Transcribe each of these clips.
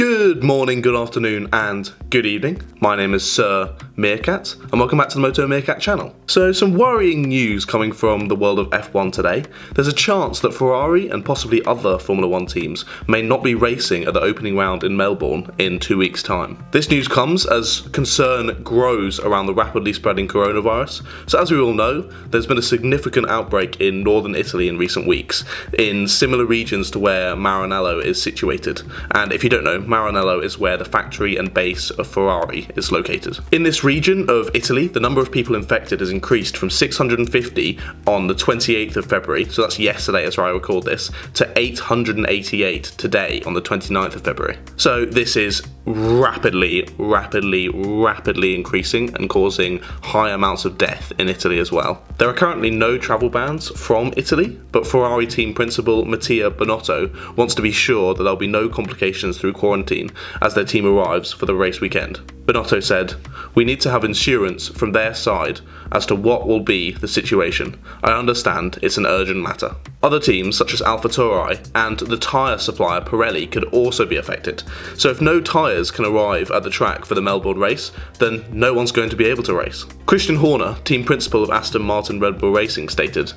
Good morning, good afternoon, and good evening. My name is Sir Meerkat, and welcome back to the Moto Meerkat channel. So, some worrying news coming from the world of F1 today. There's a chance that Ferrari and possibly other Formula One teams may not be racing at the opening round in Melbourne in two weeks' time. This news comes as concern grows around the rapidly spreading coronavirus. So, as we all know, there's been a significant outbreak in northern Italy in recent weeks, in similar regions to where Maranello is situated. And if you don't know, Maranello is where the factory and base of Ferrari is located. In this region of Italy, the number of people infected has increased from 650 on the 28th of February, so that's yesterday as I record this, to 888 today on the 29th of February. So this is rapidly, rapidly, rapidly increasing and causing high amounts of death in Italy as well. There are currently no travel bans from Italy, but Ferrari team principal Mattia Binotto wants to be sure that there'll be no complications through quarantine as their team arrives for the race weekend. Binotto said, We need to have insurance from their side as to what will be the situation. I understand it's an urgent matter. Other teams, such as AlphaTauri and the tyre supplier Pirelli, could also be affected. So if no tyres can arrive at the track for the Melbourne race, then no one's going to be able to race. Christian Horner, team principal of Aston Martin Red Bull Racing, stated,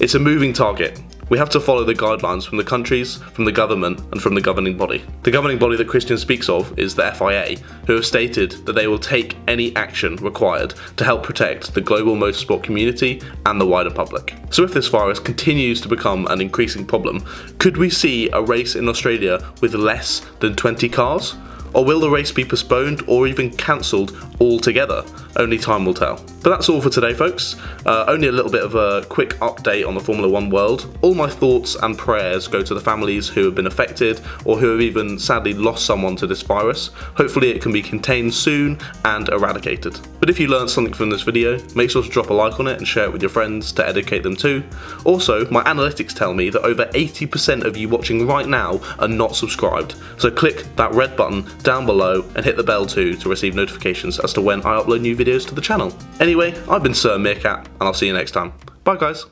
It's a moving target. We have to follow the guidelines from the countries, from the government, and from the governing body. The governing body that Christian speaks of is the FIA, who have stated that they will take any action required to help protect the global motorsport community and the wider public. So if this virus continues to become an increasing problem, could we see a race in Australia with less than 20 cars? Or will the race be postponed or even cancelled altogether? Only time will tell. But that's all for today, folks. Uh, only a little bit of a quick update on the Formula One world. All my thoughts and prayers go to the families who have been affected or who have even sadly lost someone to this virus. Hopefully, it can be contained soon and eradicated. But if you learned something from this video, make sure to drop a like on it and share it with your friends to educate them too. Also, my analytics tell me that over 80% of you watching right now are not subscribed. So click that red button down below and hit the bell too to receive notifications as to when I upload new videos to the channel. Anyway, I've been Sir Meerkat and I'll see you next time. Bye guys.